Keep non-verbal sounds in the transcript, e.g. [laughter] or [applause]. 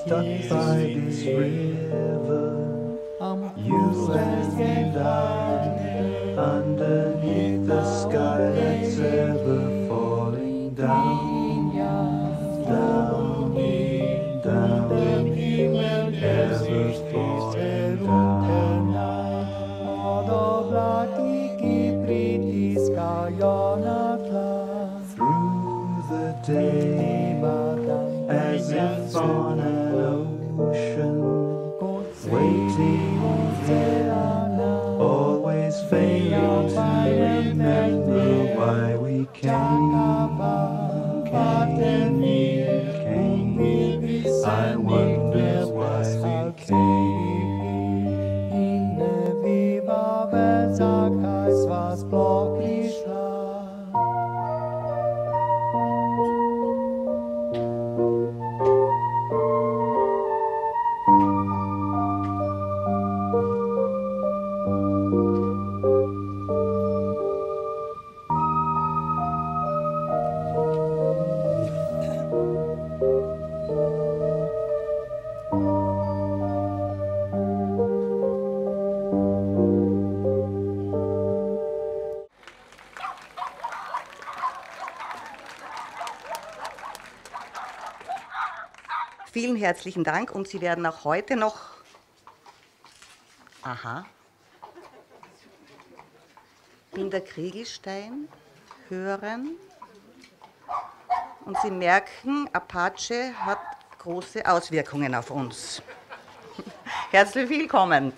by this river, um, you and I, underneath the sky that's ever falling down, down, down, ever falling down. Od oblaki pritiskajo na tla. Through the day, on an ocean, waiting there, always failing to remember why we came, came, came. I wonder why we came. In zakaj sva sploh Vielen herzlichen Dank und Sie werden auch heute noch. Aha. Binder Kriegelstein hören. Und Sie merken, Apache hat große Auswirkungen auf uns. [laughs] Herzlich willkommen.